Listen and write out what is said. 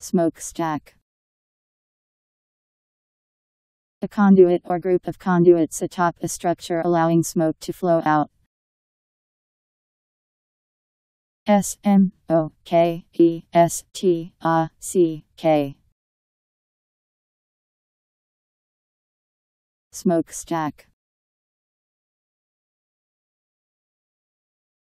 Smokestack. A conduit or group of conduits atop a structure allowing smoke to flow out. S M O K E S T A C K Smokestack